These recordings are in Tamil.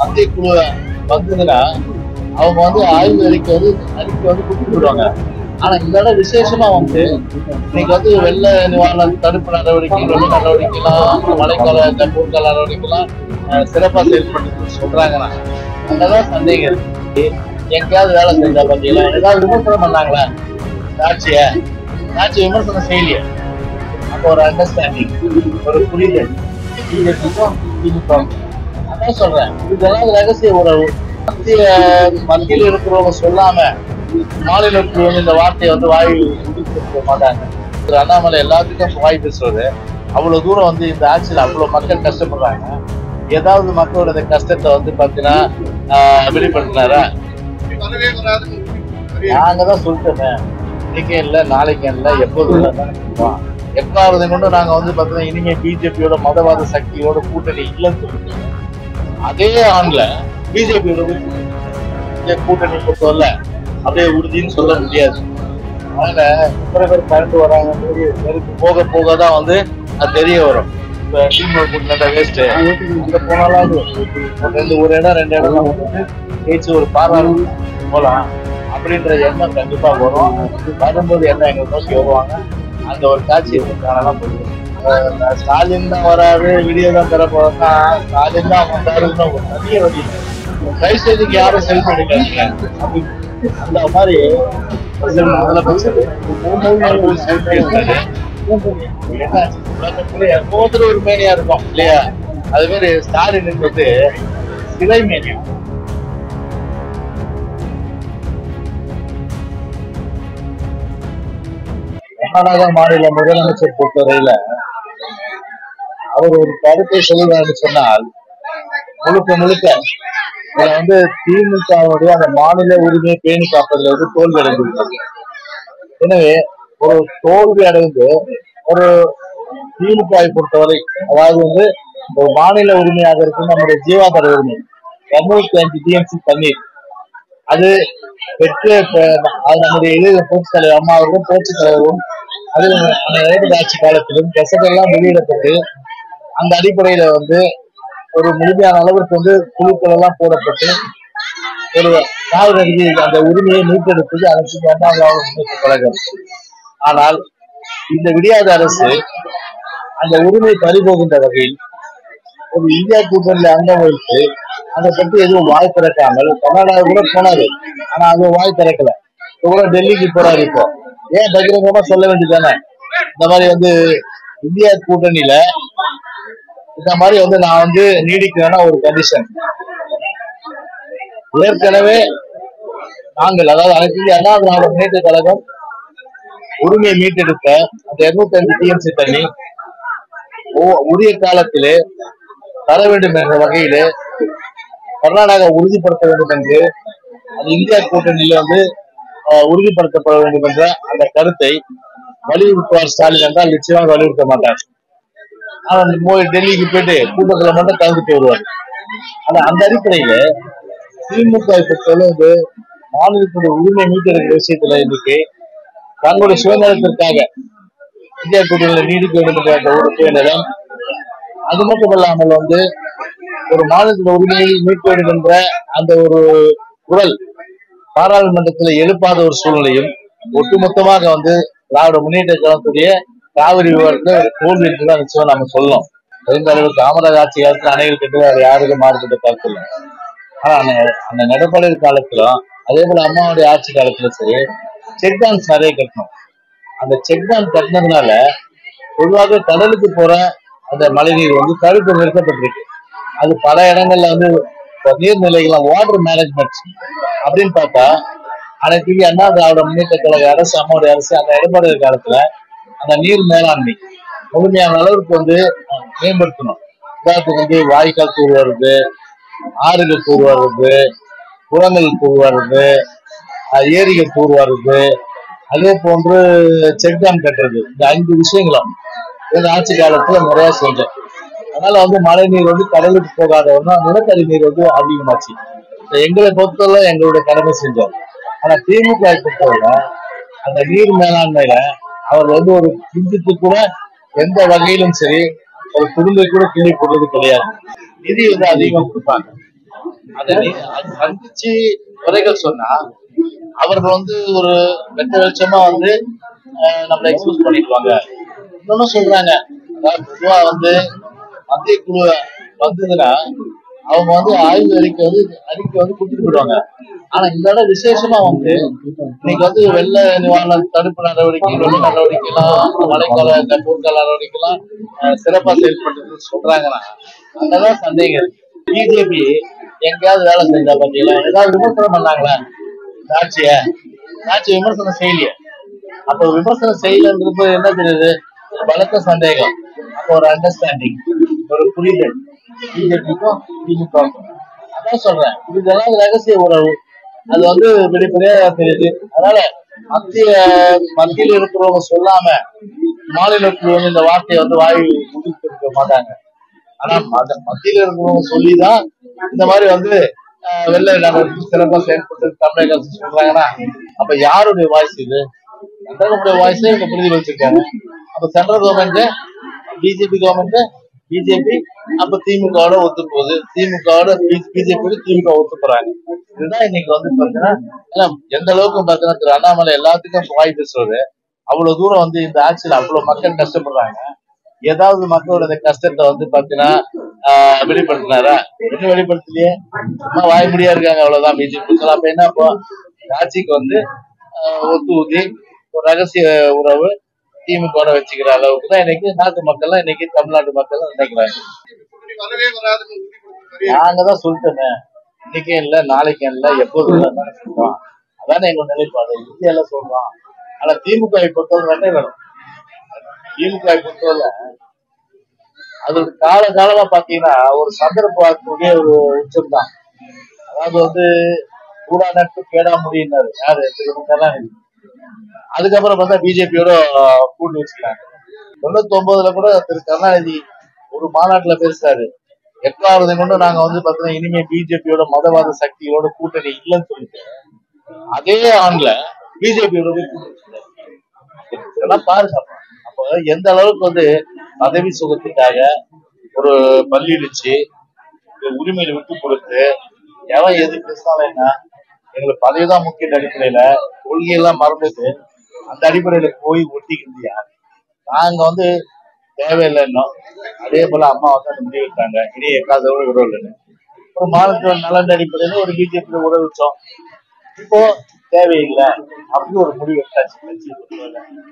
மத்திய குழு வந்ததுன்னா அவங்க வந்து ஆய்வு அறிக்கை வந்து அறிக்கை வந்து கொடுத்து விடுவாங்க ஆனா இந்த இடம் விசேஷமா வந்து இன்னைக்கு வந்து வெள்ள நிவாரண தடுப்பு நடவடிக்கை வெள்ள நடவடிக்கைலாம் மழைக்கால குறுக்கால நடவடிக்கைலாம் சிறப்பாக சிறப்பா செயல்பட்டு சொல்றாங்கன்னா அங்கதான் சந்தேகம் இருக்கு. எங்கேயாவது வேலை செஞ்சா பாத்தீங்களா? ஏதாவது விமர்சனம் பண்ணாங்களா? இந்த ஆட்சிய ஆட்சி விமர்சனம் செய்யலையே. அப்போ ஒரு அண்டர்ஸ்டாண்டிங் ஒரு புரிதல். இது திமுக சொல்றேன்? இதெல்லாம் ரகசிய உறவு. மத்திய மத்தியில் இருக்கிறவங்க சொல்லாம மாநிலத்தில் வந்து இந்த வார்த்தையை வந்து வாய் மாட்டாங்க. திரு அண்ணாமலை எல்லாத்துக்கும் வாய் பேசுறது. அவ்வளவு தூரம் வந்து இந்த ஆட்சியில் அவ்வளவு மக்கள் கஷ்டப்படுறாங்க. ஏதாவது மக்களோட இந்த கஷ்டத்தை வந்து பாத்தீங்கன்னா ஆஹ், வெளிப்படுத்தினாரா? நாங்க தான் சொல்லிட்டோமே. இன்னைக்கே இல்ல நாளைக்கு இல்ல எப்போது இல்ல எக்காவது கொண்டு நாங்க வந்து பாத்தீங்கன்னா இனிமே பிஜேபியோட மதவாத சக்தியோட கூட்டணி இல்லைன்னு சொல்லிட்டோம். அதே ஆண்ல பிஜேபியோட கூட்டணி பொறுத்தவரை அப்படியே உறுதின்னு சொல்ல முடியாது. அதனால எத்தனை பேர் கலந்து வராங்க நெருப்பு போக போக தான் வந்து அது தெரிய வரும். இப்போ டீம் கூட்டின வேஸ்ட்டு அங்க போனாலும் ஒரு ரெண்டு ஒரு இடம் ரெண்டு இடம் வந்து ஜெயிச்சு ஒரு பாராளுமன்ற போலாம். அப்படின்ற எண்ணம் கண்டிப்பா வரும். வரும்போது என்ன எங்களை நோக்கி வருவாங்க? அந்த ஒரு காட்சி காணலாம் போயிடும். ஸ்டாலின் தான் வராரு வீடியோ தான் தர போறோம்னா ஸ்டாலின் தான் வந்தாருன்னு ஒரு தனிய வழி. தயவு யாரும் செல்ஃபி எடுக்காதீங்க. அந்த மாதிரி நல்ல முதலமைச்சர் செல்ஃபி எடுத்தாரு. உலகத்துல எப்போதும் ஒரு மேனியா இருக்கும் இல்லையா? அது மாதிரி ஸ்டாலின் என்பது சிலை மேனியா. கர்நாடகா மாநில முதலமைச்சர் பொறுத்தவரையில அவர் ஒரு கருத்தை சொல்லுவாருன்னு சொன்னால் முழுக்க முழுக்க இதுல வந்து திமுகவுடைய அந்த மாநில உரிமையை பேணி காப்பதில் வந்து தோல்வி அடைந்துள்ளது எனவே ஒரு தோல்வி அடைந்து ஒரு திமுகவை பொறுத்தவரை அதாவது வந்து ஒரு மாநில உரிமையாக இருக்கும் நம்முடைய ஜீவாதார உரிமை இருநூத்தி அஞ்சு டிஎம்சி தண்ணீர். அது பெற்று அது நம்முடைய இது புரட்சி தலைவர் அம்மா அவர்களும் தலைவரும் அது அந்த ஆட்சி காலத்திலும் கசடெல்லாம் வெளியிடப்பட்டு அந்த அடிப்படையில வந்து ஒரு முழுமையான அளவிற்கு வந்து குழுக்கள் எல்லாம் போடப்பட்டு ஒரு காவலருக்கு அந்த உரிமையை மீட்டெடுப்பது அரசு இரண்டாவது கழகம். ஆனால் இந்த விடியாத அரசு அந்த உரிமை பறிபோகின்ற வகையில் ஒரு இந்தியா கூட்டணியில அங்கம் வைத்து அதை பற்றி எதுவும் வாய் திறக்காமல் கர்நாடகா கூட போனாரு. ஆனா அது வாய் திறக்கல. இப்போ கூட டெல்லிக்கு போறாரு இப்போ. ஏன் பகிரங்கமா சொல்ல வேண்டியதானே இந்த மாதிரி வந்து இந்தியா கூட்டணியில இந்த மாதிரி வந்து நான் வந்து நீடிக்கிறேன்னா ஒரு கண்டிஷன் ஏற்கனவே நாங்கள் அதாவது அனைத்து இந்திய அண்ணா திராவிட முன்னேற்ற கழகம் உரிமையை மீட்டெடுக்க அந்த இருநூத்தி அஞ்சு டிஎம்சி தண்ணி உரிய காலத்திலே தர வேண்டும் என்ற வகையிலே கர்நாடகா உறுதிப்படுத்த வேண்டும் என்று அது இந்தியா கூட்டணியில வந்து உறுதிப்படுத்தப்பட வேண்டும் என்ற அந்த கருத்தை வலியுறுத்துவார் ஸ்டாலின் என்றால் நிச்சயமாக வலியுறுத்த மாட்டார். ஆனா டெல்லிக்கு போயிட்டு கூட்டத்துல மட்டும் கலந்துட்டு வருவார். ஆனா அந்த அடிப்படையில திமுக பொறுத்தவரை தொடர்ந்து மாநிலத்துடைய உரிமை மீட்டெடுக்கிற விஷயத்துல இன்னைக்கு தங்களுடைய சுதந்திரத்திற்காக இந்தியா கூட்டணியில நீடிக்க வேண்டும் என்ற ஒரு சுயநலம். அது மட்டும் இல்லாமல் வந்து ஒரு மாநிலத்தின் உரிமையை மீட்க வேண்டும் என்ற அந்த ஒரு குரல் பாராளுமன்றத்தில் எழுப்பாத ஒரு சூழ்நிலையும் ஒட்டுமொத்தமாக வந்து திராவிட முன்னேற்ற கழகத்துடைய காவிரி விவரத்துல ஒரு தோல்வி நிச்சயம் நம்ம சொல்லும் எந்த அளவுக்கு காமராஜ் ஆட்சி காலத்துல அணைகள் கட்டுறது அது யாருக்கும் மாறுபட்ட கருத்து இல்லை ஆனா அந்த- அந்த காலத்துல காலத்திலும் அதே போல அம்மாவுடைய ஆட்சி காலத்துல சரி செக் டேம்ஸ் நிறைய கட்டணும். அந்த செக் டேம் கட்டினதுனால பொதுவாக கடலுக்கு போற அந்த மழைநீர் வந்து தடுப்பு நிறுத்தப்பட்டிருக்கு. அது பல இடங்கள்ல வந்து நீர்நிலைகள்லாம் வாட்டர் மேனேஜ்மெண்ட் அப்படின்னு பார்த்தா அனைத்து அண்ணா திராவிட முன்னேற்ற கழக அரசு அம்மாவுடைய அரசு அந்த எடப்பாடி காலத்துல அந்த நீர் மேலாண்மை. முழுமையான அளவுக்கு வந்து மேம்படுத்தணும். உதாரணத்துக்கு வந்து வாய்க்கால் தூர் வருது ஆறுகள் தூர் வருது குளங்கள் தூர் வருது ஏரிகள் தூர் வருது அதே போன்று செக் டேம் கட்டுறது. இந்த அஞ்சு விஷயங்களும் இந்த ஆட்சி காலத்துல நிறைய செஞ்சேன் அதனால வந்து மழை நீர் வந்து கடலுக்கு போகாத ஒன்றா நிலத்தடி நீர் வந்து அதிகமாச்சு. எங்களை பொறுத்தவரை எங்களுடைய கடமை செஞ்சோம். ஆனா திமுக பொறுத்தவரை அந்த நீர் மேலாண்மையில அவர் வந்து ஒரு கிஞ்சித்து கூட எந்த வகையிலும் சரி ஒரு குடும்பத்தை கூட கிள்ளி போடுறது கிடையாது. நிதி வந்து அதிகமா கொடுப்பாங்க. அதை சந்திச்சு குறைகள் சொன்னா அவர்கள் வந்து ஒரு வெட்ட வெளிச்சமா வந்து அஹ், நம்மளை எக்ஸ்போஸ் பண்ணிடுவாங்க இன்னொன்னு சொல்றாங்க பொதுவா வந்து மத்திய குழு வந்ததுன்னா அவங்க வந்து ஆய்வு அறிக்கை வந்து அறிக்கை வந்து கொடுத்துட்டு போயிடுவாங்க. ஆனா இந்த இடம் விசேஷமா வந்து இன்னைக்கு வந்து வெள்ள நிவாரண தடுப்பு நடவடிக்கை வெள்ள நடவடிக்கை எல்லாம் மழைக்கால போர்க்கால நடவடிக்கை எல்லாம் சிறப்பா செயல்பட்டு சொல்றாங்கன்னா அங்கதான் சந்தேகம். பிஜேபி எங்கேயாவது வேலை செஞ்சா பாத்தீங்களா? ஏதாவது விமர்சனம் பண்ணாங்களா? ஆட்சிய ஆட்சி விமர்சனம் செய்யலையே. அப்போ விமர்சனம் செய்யலன்றது என்ன தெரியுது? பலத்த சந்தேகம். அப்போ ஒரு அண்டர்ஸ்டாண்டிங் ஒரு புரிதல். பிஜேபிக்கும் திமுகவுக்கும் அதான் சொல்றேன். இதெல்லாம் ரகசிய உறவு. அது வந்து வெளிப்படையா தெரியுது. அதனால மத்திய மத்தியில் இருக்கிறவங்க சொல்லாம மாநிலத்தில் வந்து இந்த வார்த்தையை வந்து வாய் முடித்திருக்க மாட்டாங்க. ஆனா மத்தியில் மத்தியில இருக்கிறவங்க சொல்லிதான் இந்த மாதிரி வந்து ஆஹ், வெள்ள நடவடிக்கை சிறப்பா செயல்பட்டு தமிழக அரசு சொல்றாங்கன்னா அப்ப யாருடைய வாய்ஸ் இது? சென்ட்ரலுடைய வாய்ஸே இவங்க பிரதிபலிச்சிருக்காங்க. அப்ப central government BJP government BJP அப்ப திமுகவோட ஒத்து போகுது திமுகவோட பிஜேபி திமுக ஒத்து போறாங்க இதுதான் இன்னைக்கு வந்து பாத்தீங்கன்னா எந்த அளவுக்கு பாத்தீங்கன்னா திரு அண்ணாமலை எல்லாத்துக்கும் வாய் பேசுறது அவ்வளவு தூரம் வந்து இந்த ஆட்சியில அவ்வளவு மக்கள் கஷ்டப்படுறாங்க. ஏதாவது மக்களோட இந்த கஷ்டத்தை வந்து பாத்தீங்கன்னா ஆஹ், வெளிப்படுத்தினாரா? இன்னும் வெளிப்படுத்தலையே? சும்மா வாய் முடியா இருக்காங்க அவ்வளவுதான். பிஜேபி அப்ப என்ன இப்போ ஆட்சிக்கு வந்து ஆஹ், ஒத்து ஊதி ஒரு ரகசிய உறவு திமுக வச்சுக்கிற அளவுக்கு தான் இன்னைக்கு நாட்டு மக்கள்லாம் இன்னைக்கு தமிழ்நாட்டு மக்கள் நினைக்கிறாங்க. நாங்க தான் சொல்லிட்டோமே. இன்னைக்கும் இல்ல நாளைக்கும் இல்ல தானே சொல்றோம். அதானே எங்க நிலைப்பாடு. இந்தியால சொல்றோம். ஆனா திமுக பொறுத்தவரை ரெண்டே வேணும் திமுக பொறுத்தவரை அது கால காலமா பாத்தீங்கன்னா ஒரு சந்தர்ப்ப வாக்குடைய ஒரு உச்சம் தான் அதாவது வந்து கூடா நட்பு கேடா முடியினாரு. யாரு? திரு கருணாநிதி அதுக்கப்புறம் பார்த்தா பிஜேபியோட கூட்டு வச்சுக்கிறாங்க. தொண்ணூத்தி ஒன்பதுல கூட திரு கருணாநிதி ஒரு மாநாட்டுல பேசுறாரு. எக்காரதை கொண்டு நாங்க வந்து பாத்தீங்கன்னா இனிமே பிஜேபியோட மதவாத சக்தியோட கூட்டணி இல்லைன்னு சொல்லிட்டு. அதே ஆண்ல பிஜேபியோட போய் இதெல்லாம் பாருங்க அப்ப. எந்த அளவுக்கு வந்து பதவி சுகத்துக்காக ஒரு பள்ளியிடிச்சு உரிமையில விட்டு கொடுத்து எவன் எது பேசினாலும் என்ன எங்களுக்கு பதவி தான் முக்கிய அடிப்படையில கொள்கையெல்லாம் மறந்துட்டு அந்த அடிப்படையில போய் ஒட்டிக்கிறது யார் நாங்க வந்து தேவையில்லை இன்னும் அதே போல அம்மா வந்து அந்த முடிவு எடுத்தாங்க. இனி எக்காதவங்க விட இல்லைன்னு. ஒரு மாநிலத்தோட நலன் அடிப்படையில ஒரு பிஜேபி உறவு வச்சோம். இப்போ தேவையில்லை அப்படின்னு ஒரு முடிவு எடுத்தாச்சு. கட்சியை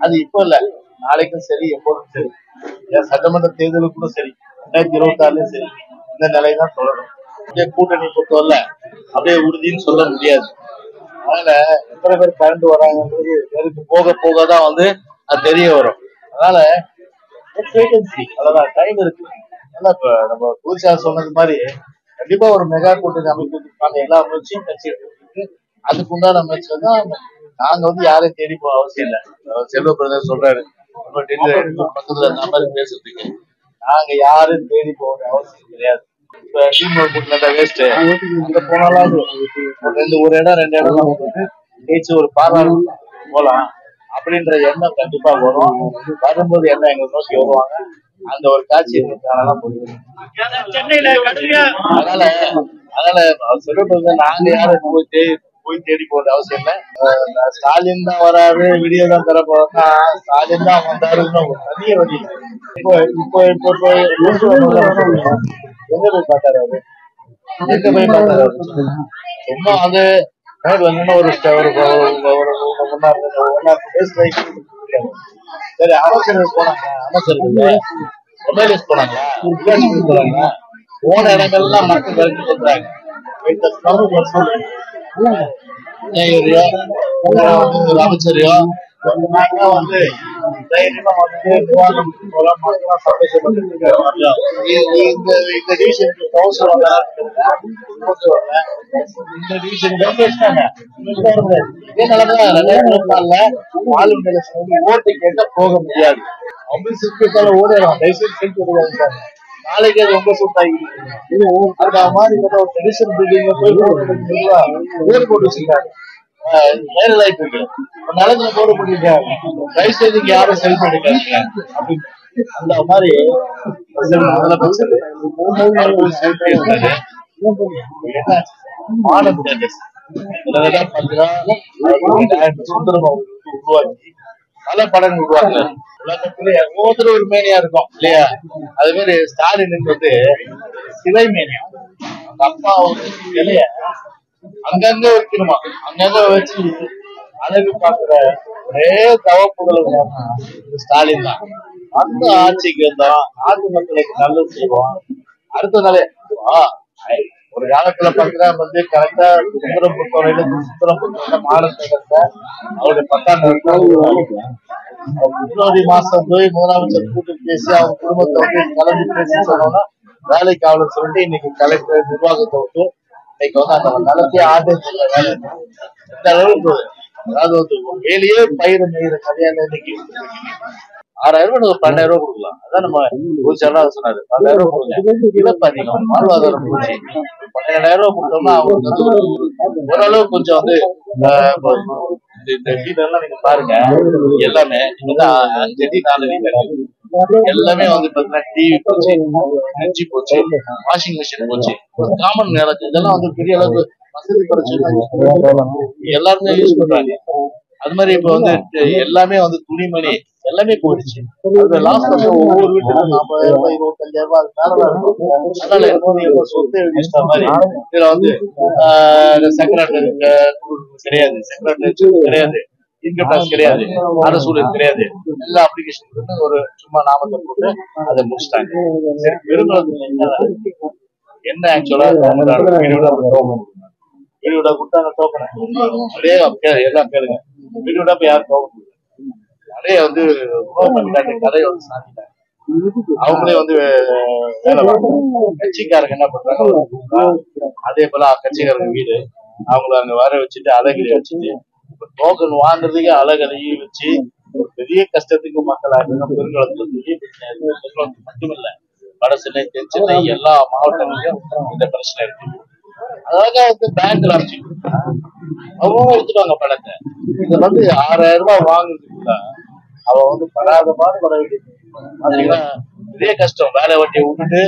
அது இப்போ இல்ல. நாளைக்கும் சரி எப்போதும் சரி. ஏன் சட்டமன்ற தேர்தலுக்கும் சரி. ரெண்டாயிரத்தி இருபத்தி ஆறுலயும் சரி. இந்த நிலை தான் தொடரும். அப்படியே கூட்டணி பொறுத்தவரை அப்படியே உறுதின்னு சொல்ல முடியாது. அதனால எத்தனை பேர் கரண்ட் வராங்கன்றது எனக்கு போக போக தான் வந்து அது தெரிய வரும். அதனால வேகன்சி டைம் இருக்கு. இப்ப நம்ம பூஜா சொன்னது மாதிரி கண்டிப்பா ஒரு மெகா கூட்டணி அமைப்பதற்கான எல்லா முயற்சியும் கட்சி அதுக்கு உண்டான முயற்சியில தான் நாங்க வந்து யாரையும் தேடி போக அவசியம் இல்லை. செல்வ பிரதர் சொல்றாரு. பக்கத்துல அந்த மாதிரி பேசுறதுக்கு. நாங்க யாரும் தேடி போக அவசியம் கிடையாது. இப்ப டீம் கூட்டினா வேஸ்ட் அங்க போனாலும் ஒரு ரெண்டு ஒரு இடம் ரெண்டு இடம் ஜெயிச்சு ஒரு பாராளுமன்றம் போலாம். அப்படின்ற எண்ணம் கண்டிப்பா வரும். வரும்போது என்ன எங்களை நோக்கி வருவாங்க? அந்த ஒரு காட்சி அதனால அதனால சொல்றது நாங்க யாரும் போய் தேடி போய் தேடி போக அவசியம் இல்லை. ஸ்டாலின் தான் வராரு வீடியோ தான் தர போறோம்னா ஸ்டாலின் தான் வந்தாருன்னு ஒரு தனிய வழி. இப்போ இப்போ இப்போ எங்க போய் பார்த்தாரு அவரு? எங்க போய் பார்த்தாரு சும்மா அது நேர்ல ஒரு ஒரு சரி அமைச்சர்கள் போனாங்க அமைச்சர்கள் எம்எல்ஏஸ் போனாங்களா போனாங்களா போன இடங்கள்லாம் மக்கள் சொல்றாங்க அமைச்சரையோ வந்து தைரியமா வந்து. இ- இந்த இந்த டிவிஷனுக்கு கவுன்சிலர் வந்தாங்க இந்த டிவிஷன் இதே நிலைமை ரெண்டாயிரத்தி இருபத்தி நாலுல ஆளும் ஓட்டு போக முடியாது அவங்க சிற்பித்தால ஓடிடும் தயவுசெய்து செலுத்தி விடுவாங்க சார் நாளைக்கு அது ரொம்ப சூட்டாகி அந்த மாதிரி ஒரு ட்ரெடிஷன் பில்டிங்ல போய் பேர் போட்டு வச்சிருக்காங்க வைரல் ஆயிட்டு இருக்கு. நிலத்துல போட பண்ணிருக்காங்க தயவு செய்து இங்க யாரும் செல்ஃபி எடுக்காதீங்க அப்படின்னு அந்த மாதிரி முதலமைச்சர் செல்ஃபி எடுத்தாரு என்ன உருவாக்கி பல படங்கள் உருவாக்குறாரு ஒவ்வொருத்தரும் ஒரு மேனியா இருக்கும் இல்லையா? அது மாதிரி ஸ்டாலின் வந்து சிலை மேனியா அந்த அப்பா ஒரு சிலைய அங்கங்க வைக்கணுமா? அங்கங்க வச்சு அழகு பாக்குற ஒரே தவப்புதல் ஸ்டாலின் தான். அந்த ஆட்சிக்கு இருந்தோம் நாட்டு மக்களுக்கு நல்லது செய்வோம் அடுத்த நாளே ஒரு காலத்துல பாத்தீங்கன்னா வந்து கரெக்டா சுந்தரம் பொறுத்தவரையில சுந்தரம் பொறுத்தவரையில மாநிலத்துல அவருடைய பத்தாம் பிப்ரவரி மாசம் போய் முதலமைச்சர் கூட்டு பேசி அவங்க குடும்பத்தை வந்து கலந்து பேசி சொன்னோம்னா வேலைக்கு ஆகணும்னு சொல்லிட்டு இன்னைக்கு கலெக்டர் நிர்வாகத்தை விட்டு இன்னைக்கு வந்து அந்த நிலத்தையே ஆதரிச்சு வேலை இந்த அளவுக்கு அதாவது வந்து ஒரு வேலையே பயிர் நெய்கிற கதையால இன்னைக்கு ஆறாயிரம் ரூபாய் ஒரு பன்னெண்டாயிரம் ரூபாய் கொடுக்கலாம். அதான் நம்ம ஒரு செலவு சொன்னாரு. பன்னெண்டாயிரம் ரூபாய் கொடுங்க. இழப்பு அதிகம் வாழ்வாதாரம் பன்னெண்டாயிரம் ரூபாய் கொடுத்தோம்னா அவங்களுக்கு வந்து ஓரளவு கொஞ்சம் வந்து இந்த- இந்த வீடெல்லாம் நீங்க பாருங்க. எல்லாமே இது அஞ்சு அடி நாலு வீடு எல்லாமே வந்து பாத்தீங்கன்னா டிவி போச்சு ஃப்ரிட்ஜ் போச்சு வாஷிங் மிஷின் போச்சு. காமன் நேரத்து இதெல்லாம் வந்து பெரிய அளவுக்கு வசதி படைச்சு எல்லாருமே யூஸ் பண்றாங்க. அது மாதிரி இப்ப வந்து எல்லாமே வந்து துணிமணி எல்லாமே போயிடுச்சு. லாஸ்ட் வருஷம் ஒவ்வொரு வீட்டுக்கும் நாற்பதாயிரம் ரூபாய் இருபத்தஞ்சாயிரம் ரூபாய் மேல அதனால எப்போதும் சொத்து எழுதிட்ட மாதிரி இதுல வந்து செக்ரட்டரி கிடையாது. செக்ரட்டரி கிடையாது. இன்கம் டாக்ஸ் கிடையாது. அரசு கிடையாது. எல்லா அப்ளிகேஷன் ஒரு சும்மா நாமத்தை போட்டு அதை முடிச்சிட்டாங்க. என்ன ஆக்சுவலா வீடு விட கொடுத்தாங்க டோக்கன் கே- எல்லாம் கேளுங்க. போய் யாரும் டோக்கன் நிறைய வந்து கதையை வந்து சாதிட்டாங்க அவங்களே வந்து வேலை. கட்சிக்காரங்க என்ன பண்றாங்க? அதே போல கட்சிக்காரங்க வீடு. அவங்கள அங்க வர வச்சுட்டு அழகிரி வச்சுட்டு டோக்கன் வாங்குறதுக்கு அழகலையை வச்சு ஒரு பெரிய கஷ்டத்துக்கு மக்கள் ஆகிருக்காங்க பெருங்குளத்துல பெரிய பிரச்சனை இருக்கு. பெருங்குளத்துக்கு மட்டுமில்ல வட சென்னை தென் சென்னை எல்லா மாவட்டங்களிலும் இந்த பிரச்சனை இருக்கு. அழகா வந்து பேங்க்ல அமைச்சு அவங்க எடுத்துட்டாங்க பணத்தை. இதுல வந்து ஆறாயிரம் ரூபாய் வாங்குறதுக்குள்ள அவ வந்து படாத பாடு பட வேண்டியது பெரிய கஷ்டம். வேலை வட்டியை விட்டுட்டு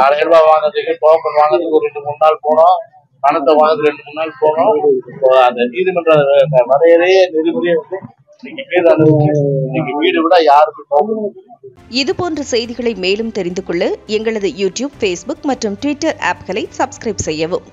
ஆறாயிரம் ரூபாய் வாங்குறதுக்கு டோக்கன் வாங்குறதுக்கு ஒரு ரெண்டு மூணு நாள் போனோம். பணத்தை வாங்குறது ரெண்டு மூணு நாள் போனோம் அந்த நீதிமன்ற வரையறையே நெறிமுறையே வந்து இன்னைக்கு வீடு விட யாருக்கும் டோக்கன் இதுபோன்ற செய்திகளை மேலும் தெரிந்து கொள்ள எங்களது யூடியூப் ஃபேஸ்புக் மற்றும் ட்விட்டர் ஆப்களை சப்ஸ்கிரைப் செய்யவும்.